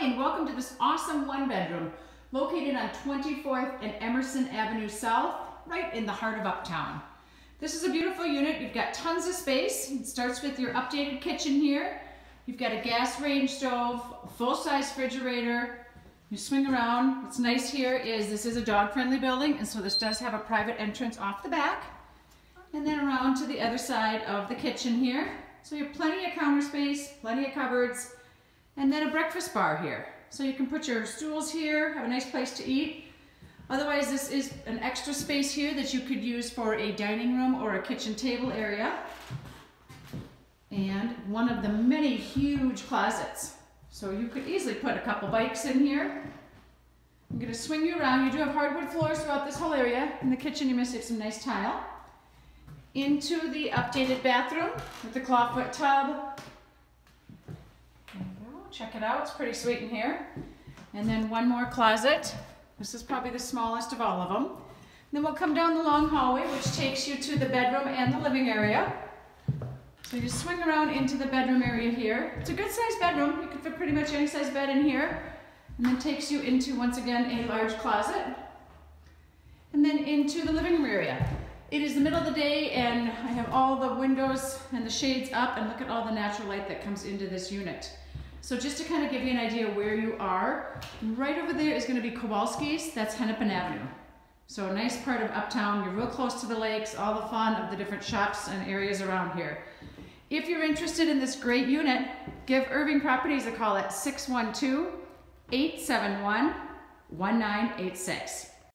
And welcome to this awesome one bedroom located on 24th and Emerson Avenue South, right in the heart of Uptown. This is a beautiful unit. You've got tons of space. It starts with your updated kitchen here. You've got a gas range stove, full-size refrigerator. You swing around. What's nice here is this is a dog-friendly building, and so this does have a private entrance off the back. And then around to the other side of the kitchen here. So you have plenty of counter space, plenty of cupboards, and then a breakfast bar here. So you can put your stools here, have a nice place to eat. Otherwise, this is an extra space here that you could use for a dining room or a kitchen table area. And one of the many huge closets. So you could easily put a couple bikes in here. I'm gonna swing you around. You do have hardwood floors throughout this whole area. In the kitchen, you must have some nice tile. Into the updated bathroom with the clawfoot tub, Check it out, it's pretty sweet in here. And then one more closet. This is probably the smallest of all of them. Then we'll come down the long hallway, which takes you to the bedroom and the living area. So you swing around into the bedroom area here. It's a good sized bedroom. You can fit pretty much any size bed in here. And then takes you into, once again, a large closet. And then into the living room area. It is the middle of the day and I have all the windows and the shades up and look at all the natural light that comes into this unit. So just to kind of give you an idea where you are, right over there is gonna be Kowalski's, that's Hennepin Avenue. So a nice part of Uptown, you're real close to the lakes, all the fun of the different shops and areas around here. If you're interested in this great unit, give Irving Properties a call at 612-871-1986.